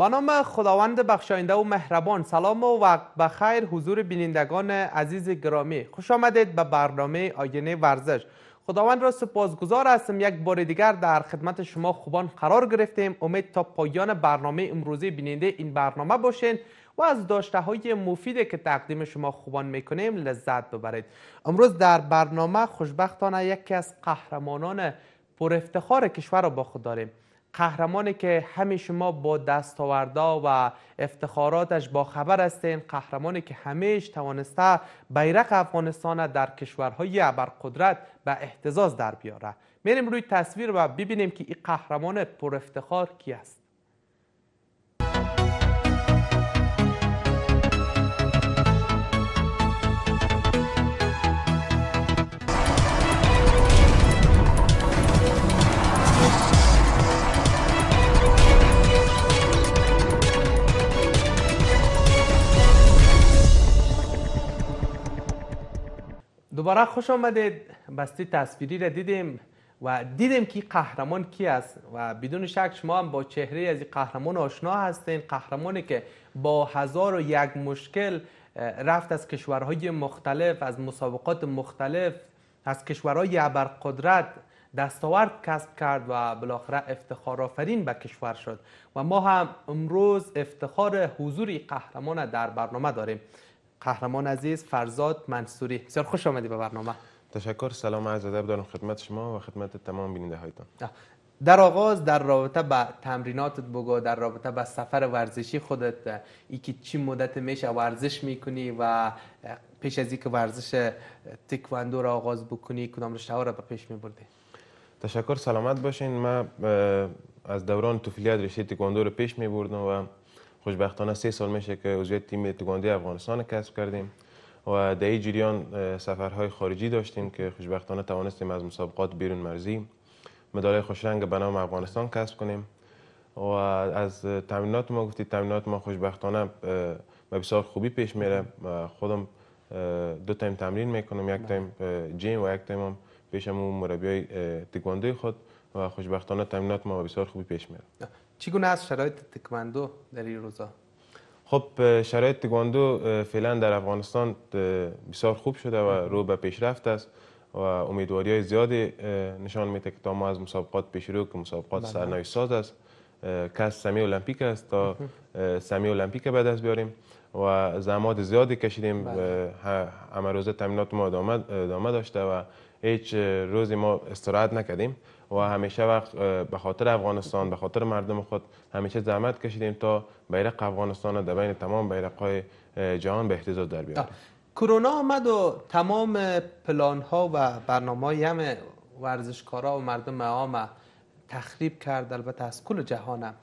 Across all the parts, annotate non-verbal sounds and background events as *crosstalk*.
با نام خداوند بخشاینده و مهربان سلام و وقت بخیر حضور بینندگان عزیز گرامی. خوش آمدید به برنامه آینه ورزش. خداوند را سپاسگزار هستم. یک بار دیگر در خدمت شما خوبان قرار گرفتیم. امید تا پایان برنامه امروزی بیننده این برنامه باشین و از داشته های مفیدی که تقدیم شما خوبان می‌کنیم لذت ببرید. امروز در برنامه خوشبختانه یکی از قهرمانان پر افتخار کشور را با خود داریم. قهرمانی که همه شما با دستاوردا و افتخاراتش با خبر هستین قهرمانی که همیش توانسته بیرق افغانستان در کشورهای ابرقدرت به احتزاز در بیاره. میریم روی تصویر و ببینیم که این قهرمان پر افتخار کی است. دوباره خوش آمدید. بستی تصویری را دیدیم و دیدیم که قهرمان کی است و بدون شک شما هم با چهره از قهرمان آشنا هستین. قهرمانی که با هزار و یک مشکل رفت از کشورهای مختلف از مسابقات مختلف از کشورهای ابرقدرت دستاورد کسب کرد و بالاخره افتخار آفرین به کشور شد. و ما هم امروز افتخار حضور قهرمان در برنامه داریم. قهرمان عزیز فرزاد منصوری. بسیار خوش آمدی به برنامه. تشکر سلام عرض ادب دارم خدمت شما و خدمت تمام بیننده هایتان در آغاز در رابطه با تمریناتت بگو در رابطه با سفر ورزشی خودت ای که چی مدت میشه ورزش می‌کنی و پیش از اینکه ورزش تکواندو را آغاز بکنی کدام رشته ها را به پیش میبردی؟ تشکر سلامت باشین. من از دوران طفولیت رشته تکواندو رو پیش میبردم و خوشبختانه سه سال میشه که عضویت تیم تکواندو افغانستان کسب کردیم و در جریان سفرهای خارجی داشتیم که خوشبختانه توانستیم از مسابقات بیرون مرزی مدال خوشرنگ به نام افغانستان کسب کنیم. و از تمرینات ما گفتید تمرینات ما خوشبختانه به بسیار خوبی پیش میره خودم دو time تمرین می‌کنم یک time gym و یک time هم پیشم مربی تکواندوی خود و خوشبختانه تمرینات ما بسیار خوبی پیش میره. چگونه است شرایط تکواندو در این روزا خب شرایط تکواندو فعلا در افغانستان بسیار خوب شده و رو به پیشرفت است و امیدواری های زیادی نشان میده که تا ما از مسابقات پیش رو که مسابقات بله. سرنوشت ساز است که سمی المپیک است تا سمی المپیک به دست بیاریم و زحمات زیادی کشیدیم بله. همه روزه تمرینات ما ادامه داشته و هیچ روزی ما استراحت نکردیم و همیشه وقت به خاطر افغانستان به خاطر مردم خود همیشه زحمت کشیدیم تا بیرق افغانستان در بین تمام بیرق جهان به احتزاز در بیاریم. کرونا آمد و تمام پلان ها و برنامه های همه ورزشکارا و مردم عام تخریب کرد البته از کل جهان.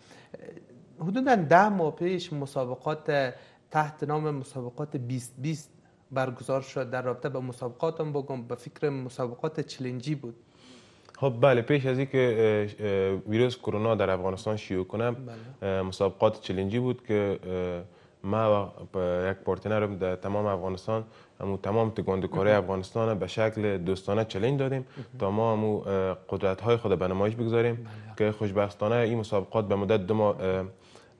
حدودا ده ماه پیش مسابقات تحت نام مسابقات 2020 برگزار شد در رابطه به مسابقاتم بگم به فکر مسابقات چلنجی بود خب بله پیش از اینکه ویروس کرونا در افغانستان شیوع کنه بله. مسابقات challenge ی بود که ما و یک partner م در تمام افغانستان همو تمام تکواندوکاری افغانستان به شکل دوستانه challenge دادیم تا ما همو قدرت های خود به نمایش بگذاریم بله. که خوشبختانه این مسابقات به مدت دو ماه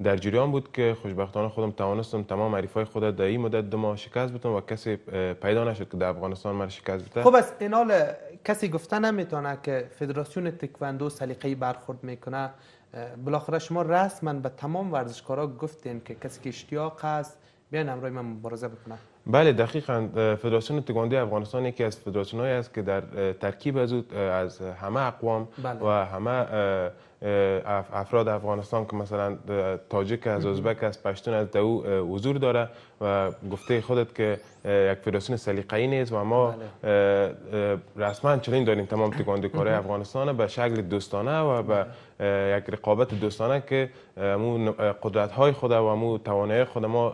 در جریان بود که خوشبختانه خودم توانستم تمام های خود در این مدت دو ماه شکست بدم و کسی پیدا نشد که در افغانستان من شکست بده. خب از این حال کسی گفته نمی‌تونه که فدراسیون تکواندو سلیقه‌ای برخورد می‌کنه. بالاخره شما رسما به تمام ورزشکارا گفتین که کسی که اشتیاق است بیاین همراه من مبارزه بکنه. بله دقیقا فدراسیون تکواندو افغانستان یکی از فدراسیون است که در ترکیب از از همه اقوام بله. و همه افراد افغانستان که مثلا تاجیک از ازبک از پشتون از دو حضور داره و گفته خودت که یک فدراسیون سلیقه‌ای نیست و ما بله. رسما چنین داریم تمام کاره افغانستان به شکل دوستانه و به یک رقابت دوستانه که مو قدرت های خود و مو توانایی خود ما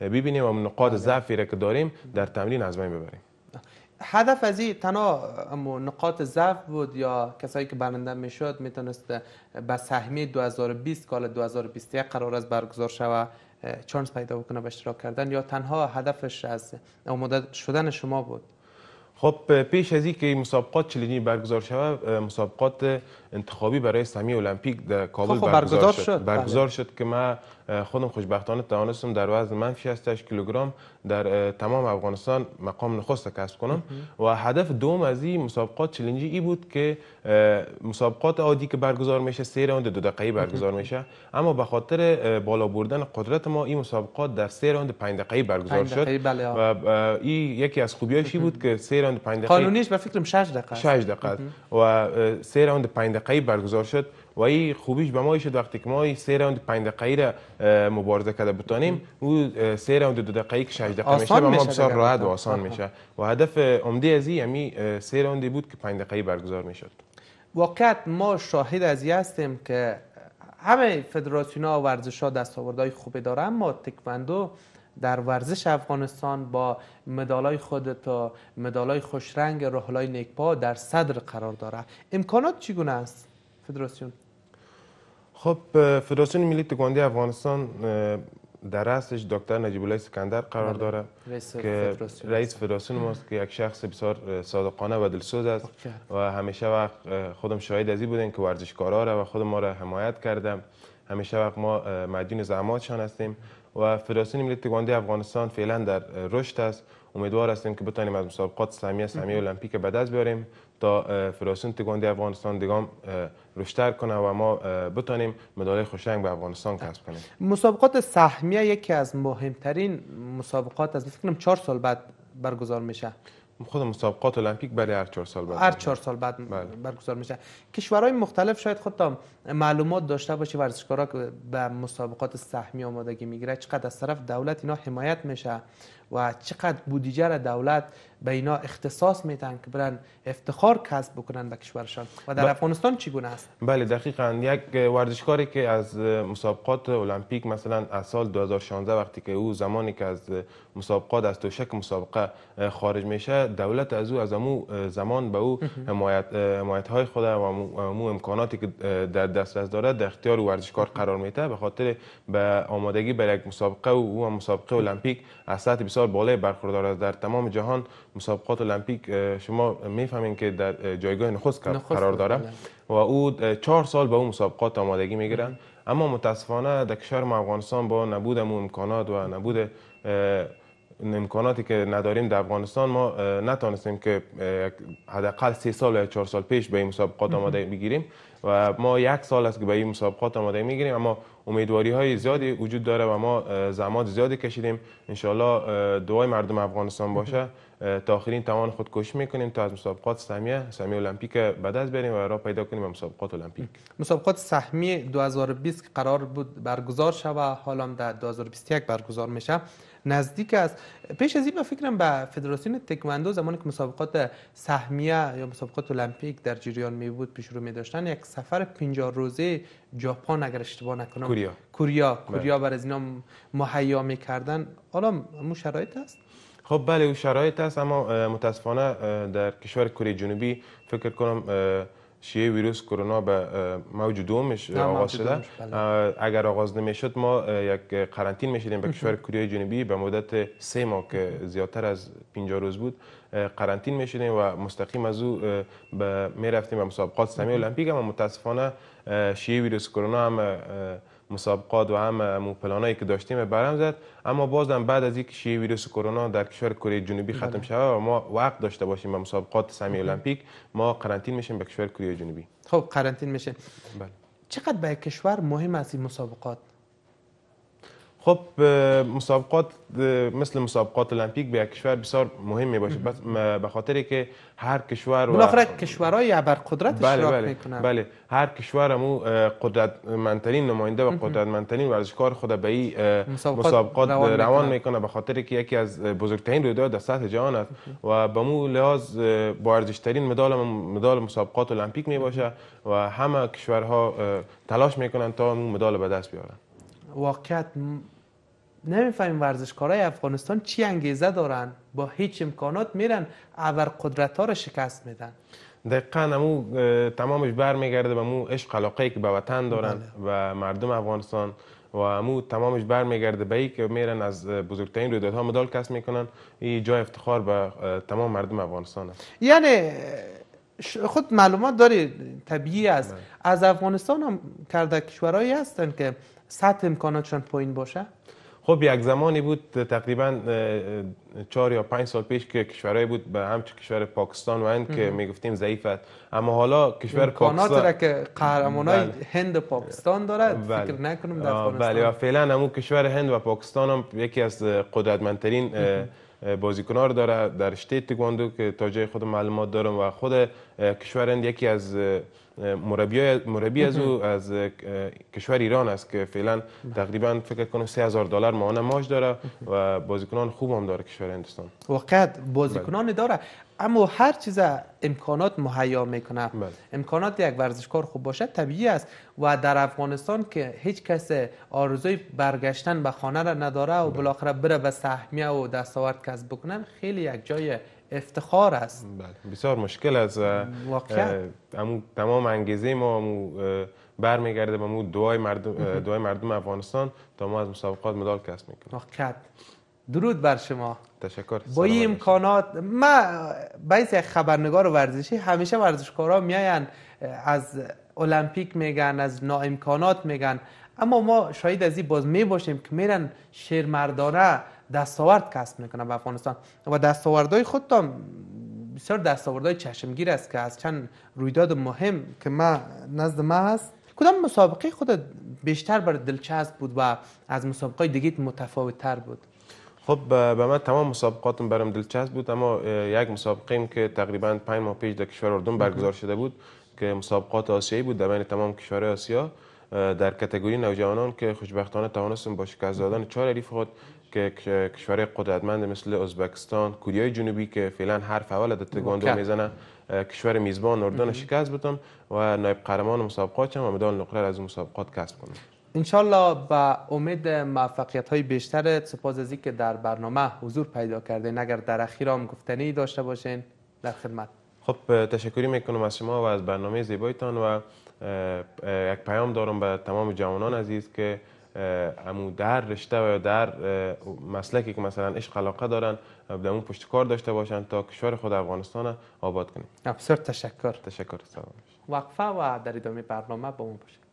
ببینیم و نقاط بله. ضعفی را که داریم در تمرین از بین ببریم. هدف از این تنها نقاط ضعف بود یا کسایی که برنده می‌شد می‌تونست به سهمیه 2020 کال 2021 قرار از برگزار شوه چانس پیدا بکنه به اشتراک کردن یا تنها هدفش از آماده شدن شما بود؟ خب پیش از اینکه مسابقات چلینی برگزار شود مسابقات انتخابی برای سهمیه المپیک در کابل خب برگزار, شد, برگزار بله. شد که ما خودم خوشبختانه توانستم در وزن منفی 68 کیلوگرم در تمام افغانستان مقام نخست کسب کنم. و هدف دوم از این مسابقات challenge ی ای بود که مسابقات عادی که برگزار میشه سه راند دو دقیقه‌ای برگزار میشه. اما به خاطر بالا بردن قدرت ما این مسابقات در سه راند 5 دقیقه‌ای برگزار شد. بله. و این یکی از خوبیاش بود که سه راند 5 دقیقه قانونیش به فکرم 6 دقیقه 6 دقیقه و سه راند 5 دقیقه‌ای برگزار شد و این خوبیش به ما شد وقتی که ما سه راند 5 دقیقه‌ای را مبارزه کرده بتانیم او سه راند دو دقیقه‌ای که 6 دقیقه میشه ما بسیار راحت و آسان میشه. و هدف عمده از این یعنی سه راندی بود که 5 دقیقه‌ای برگزار می‌شد. واقعا ما شاهد از هستیم که همه فدراسیون ها و ورزش ها دستاوردهای خوبی داره اما تکواندو در ورزش افغانستان با مدالای خود تا مدالای خوشرنگ روحلای نیکپا در صدر قرار داره. امکانات چگونه است؟ فدراسیون. خب فدراسیون ملی تکواندی افغانستان در رأسش دکتر نجیب الله سکندر قرار بله. داره که رئیس فدراسیون ماست که یک شخص بسیار صادقانه و دلسوز است و همیشه وقت خودم شاهد از بودیم که ورزشکارا و خود ما را حمایت کردم. همیشه وقت ما مدیون زحماتشان هستیم. و فدراسیون ملی تکواندی افغانستان فعلا در رشد است. امیدوار هستیم که بتانیم از مسابقات سهمیه سهمیه المپیک به دست بیاریم تا فدراسیون تکواندی افغانستان دیگام رشتر کنه و ما بتانیم مدال خوشنگ به افغانستان کسب کنیم. مسابقات سهمیه یکی از مهمترین مسابقات از فکر کنم 4 سال بعد برگزار میشه. خود مسابقات المپیک برای هر چهار سال بعد هر چهار سال بعد بله. برگزار میشه. کشورهای مختلف شاید خودتان معلومات داشته باشی ورزشکارا که به مسابقات سهمی آمادگی می‌گیره چقدر از طرف دولت اینا حمایت میشه. و چقدر بودجه را دولت به اینا اختصاص میتن که برن افتخار کسب بکنن به کشورشان. و در افغانستان چگونه است؟ بله دقیقا. یک ورزشکاری که از مسابقات المپیک مثلا از سال 2016 وقتی که او زمانی که از مسابقات از توشک مسابقه خارج میشه دولت از او از امو زمان به او حمایت حمایت های خود و امو امکاناتی که در دسترس داره در اختیار ورزشکار قرار میده. به خاطر به آمادگی برای یک مسابقه و او مسابقه المپیک از سطح بسیار بالای برخوردار است. در تمام جهان مسابقات المپیک شما می‌فهمین که در جایگاه نخست قرار داره و او چهار سال به اون مسابقات آمادگی می‌گیرن. اما متاسفانه در کشور ما افغانستان با نبود امکانات و نبود امکاناتی که نداریم در افغانستان ما نتونستیم که حداقل سه سال یا چهار سال پیش به این مسابقات آماده بگیریم و ما یک سال است که به این مسابقات آماده می‌گیریم. اما امیدواری های زیادی وجود داره و ما زحمات زیادی کشیدیم. انشالله دعای مردم افغانستان باشه. تا آخرین توان خود کوشش می‌کنیم تا از مسابقات سهمیه سهمیه المپیک به دست بریم و راه پیدا کنیم به مسابقات المپیک. مسابقات سهمیه 2020 که قرار بود برگزار شود. حالا در 2021 برگزار میشه. نزدیک است. پیش از این من فکرم به فدراسیون تکواندو زمانی که مسابقات سهمیه یا مسابقات المپیک در جریان می بود پیش رو می داشتن یک سفر 50 روزه ژاپن اگر اشتباه نکنم. کوریا. کوریا. کوریا بر از اینا مهیا می‌کردن حالا مو شرایط هست خب بله او شرایط هست اما متاسفانه در کشور کره جنوبی فکر کنم شیعه ویروس کرونا به موج دومش آغاز شده. اگر آغاز نمی‌شد ما یک قرنطین می‌شدیم به *laughs* کشور کره جنوبی. به مدت سه ماه که زیادتر از 50 روز بود قرنطین می‌شدیم و مستقیم از او به می‌رفتیم به مسابقات سهمیه المپیک. اما متاسفانه شیعه ویروس کرونا هم مسابقات و هم پلانایی که داشتیم برم زد. اما بازم بعد از اینکه شیوع ویروس کرونا در کشور کره جنوبی ختم شده و ما وقت داشته باشیم به مسابقات سمی المپیک ما قرنطین میشیم به کشور کره جنوبی. خب قرنطین میشه. بله. چقدر به کشور مهم است این مسابقات؟ خب مسابقات مثل مسابقات المپیک به کشور بسیار مهم می باشه به خاطر که هر کشور و بالاخره کشورهای قدرت بله اشتراک بله می‌کنن. بله. هر کشور مو قدرتمندترین نماینده و قدرتمندترین ورزشکار خود به این مسابقات مسابقات روان روان می‌کنه. به خاطر که یکی از بزرگترین رویداد در سطح جهان است و به مو لحاظ با ارزشترین مدال مدال مسابقات المپیک می باشه و همه کشورها تلاش می‌کنن تا مدال به دست بیارن. واقعیت نمی‌فهمیم ورزشکارای افغانستان چی انگیزه دارن. با هیچ امکانات میرن ابر قدرت ها رو شکست میدن. دقیقا امو اه، تمامش برمیگرده به مو عشق علاقه که به وطن دارن و مردم افغانستان و امو تمامش برمیگرده به ای که میرن از بزرگترین رویدادها مدال کسب می‌کنن. این جای افتخار به تمام مردم افغانستان است. یعنی خود معلومات داری طبیعی است. از افغانستان هم کرده کشورهایی هستن که سطح امکاناتشان پایین باشه؟ خب یک زمانی بود تقریبا چهار یا پنج سال پیش که کشورهایی بود به همچه کشور پاکستان و هند که می‌گفتیم ضعیف است. اما حالا کشور پاکستان را که قهرمانای بله. هند و پاکستان داره بله. فکر نکنم در افغانستان. بله فعلا همون کشور هند و پاکستان هم یکی از قدرتمندترین بازیکنار داره در شته تکواندو که تا جای خود معلومات دارم و خود کشور هند یکی از مربی مربی از او از کشور ایران است که فعلا تقریبا فکر کنم 3000 دلار ماهانه معاش داره و بازیکنان خوب هم داره کشور هندوستان واقعا بازیکنان بله. داره اما هر چیز امکانات مهیا می‌کنه بله. امکانات یک ورزشکار خوب باشه طبیعی است و در افغانستان که هیچ کس آرزوی برگشتن به خانه را نداره و بله. بالاخره بره به سهمیه و دستاورد کسب بکنن خیلی یک جای افتخار است. بله بسیار مشکل است امو تمام انگیزه ما امو برمیگرده به امو دعای مردم دعای مردم افغانستان تا ما از مسابقات مدال کسب می‌کنیم. واقعا. درود بر شما. تشکر. با این امکانات ما یک خبرنگار ورزشی همیشه ورزشکارا میاین از المپیک میگن از ناامکانات میگن اما ما شاید از این باز می باشیم که میرن شیرمردانه دستاورد کسب می‌کنن به افغانستان. و دستاوردهای خود بسیار دستاوردهای چشمگیر است که از چند رویداد مهم که ما نزد ما هست. کدام مسابقه خود بیشتر بر دلچسب بود و از مسابقه دیگه متفاوت تر بود؟ خب به من تمام مسابقاتم برام دلچسب بود اما یک مسابقه ایم که تقریبا پنج ماه پیش در کشور اردن برگزار شده بود که مسابقات آسیایی بود در بین تمام کشورهای آسیا. در کتگوری نوجوانان که خوشبختانه توانستم با شکست دادن چهار حریف خود که کشورهای قدرتمند مثل ازبکستان کوریای جنوبی که فعلا حرف اول در تکواندو می‌زنه کشور میزبان اردن شکست بدم و نایب قهرمان مسابقات و مدال نقره از مسابقات کسب کنم. انشالله با امید موفقیت های بیشتر سپاس از که در برنامه حضور پیدا کرده اگر در اخیر هم گفتنی داشته باشین در خدمت. خب تشکری می‌کنم از شما و از برنامه زیبایتان و یک پیام دارم به تمام جوانان عزیز که امو در رشته و در مسلکی که مثلا عشق علاقه دارن در اون پشت کار داشته باشن تا کشور خود افغانستان آباد کنیم بسیار تشکر. تشکر وقفه و در ادامه برنامه با ما باشید.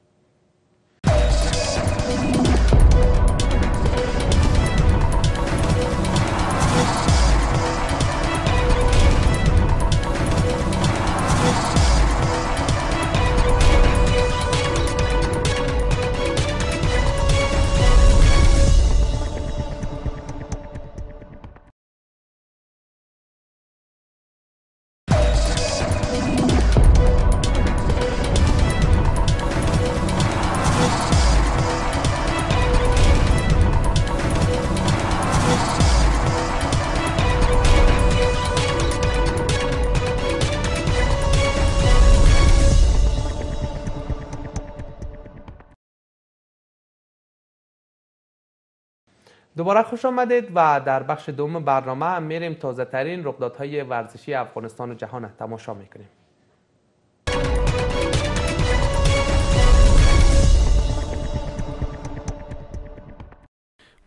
دوباره خوش آمدید و در بخش دوم برنامه میریم تازه ترین رخدادهای ورزشی افغانستان و جهان تماشا می‌کنیم.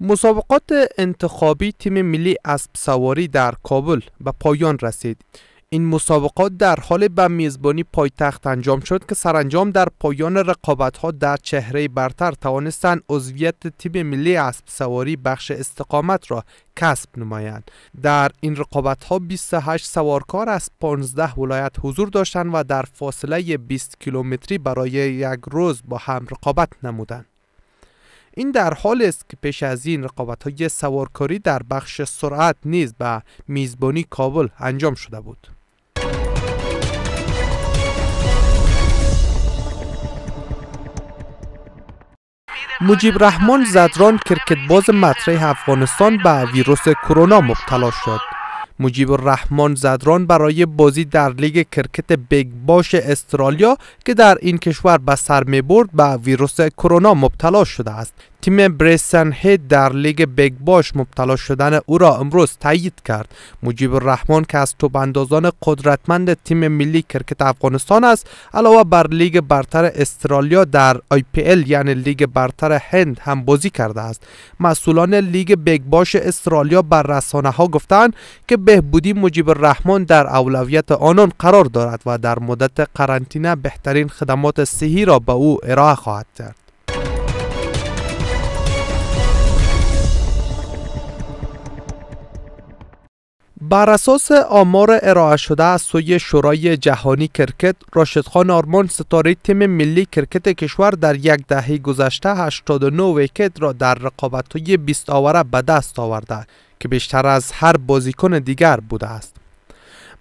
مسابقات انتخابی تیم ملی اسب سواری در کابل به پایان رسید. این مسابقات در حال به میزبانی پایتخت انجام شد که سرانجام در پایان رقابت ها در چهره برتر توانستند عضویت تیم ملی اسب سواری بخش استقامت را کسب نمایند. در این رقابت ها 28 سوارکار از 15 ولایت حضور داشتند و در فاصله 20 کیلومتری برای یک روز با هم رقابت نمودند. این در حال است که پیش از این رقابت های سوارکاری در بخش سرعت نیز به میزبانی کابل انجام شده بود. مجیب رحمان زدران کرکتباز مطرح افغانستان به ویروس کرونا مبتلا شد. مجیب الرحمن زدران برای بازی در لیگ کرکت بیگ باش استرالیا که در این کشور به سر می برد به ویروس کرونا مبتلا شده است. تیم بریزبن هیت در لیگ بیگ باش مبتلا شدن او را امروز تایید کرد. مجیب الرحمن که از توپ اندازان قدرتمند تیم ملی کرکت افغانستان است علاوه بر لیگ برتر استرالیا در IPL یعنی لیگ برتر هند هم بازی کرده است. مسئولان لیگ بیگ باش استرالیا بر رسانه ها گفتند که بهبودی مجیب الرحمن در اولویت آنان قرار دارد و در مدت قرنطینه بهترین خدمات صحی را به او ارائه خواهد کرد. بر اساس آمار ارائه شده از سوی شورای جهانی کرکت راشد خان آرمان ستاره تیم ملی کرکت کشور در یک دهه گذشته 89 ویکت را در رقابت های 20 آوره به دست آورده که بیشتر از هر بازیکن دیگر بوده است.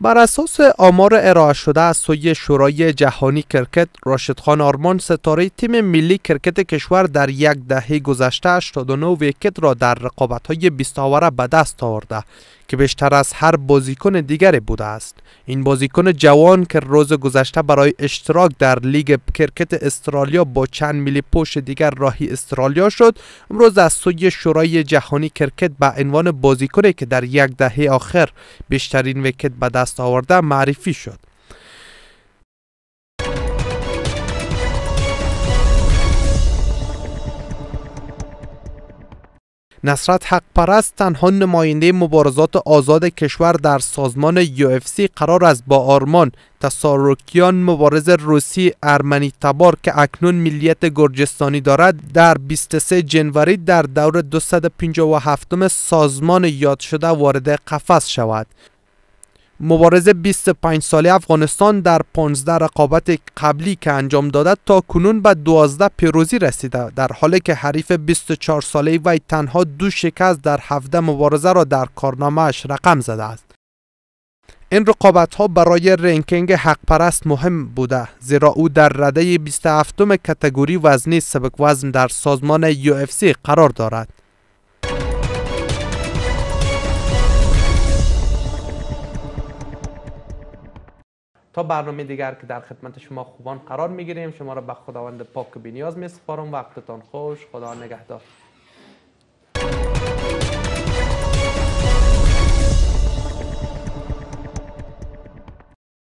بر اساس آمار ارائه شده از سوی شورای جهانی کرکت راشد خان آرمان ستاره تیم ملی کرکت کشور در یک دهه گذشته 89 ویکت را در رقابت های 20 آوره به دست آورده که بیشتر از هر بازیکن دیگری بوده است. این بازیکن جوان که روز گذشته برای اشتراک در لیگ کرکت استرالیا با چند ملی پوش دیگر راهی استرالیا شد امروز از سوی شورای جهانی کرکت به عنوان بازیکنی که در یک دهه آخر بیشترین ویکت به دست آورده معرفی شد. نصرت حق پرست تنها نماینده مبارزات آزاد کشور در سازمان یو قرار است با آرمان تسارکیان مبارز روسی ارمنی تبار که اکنون ملیت گرجستانی دارد در 23 جنوری در دور 257 سازمان یاد شده وارد قفس شود. مبارزه 25 ساله افغانستان در 15 رقابت قبلی که انجام داده تا کنون به 12 پیروزی رسیده. در حالی که حریف 24 ساله وی تنها دو شکست در 17 مبارزه را در کارنامهش رقم زده است. این رقابت ها برای رنکینگ حق پرست مهم بوده زیرا او در رده 27 کتگوری وزنی سبک وزن در سازمان یو قرار دارد. تا برنامه دیگر که در خدمت شما خوبان قرار می‌گیریم. شما را به خداوند پاک بینیاز می سپارم وقتتان خوش. خدا نگهدار.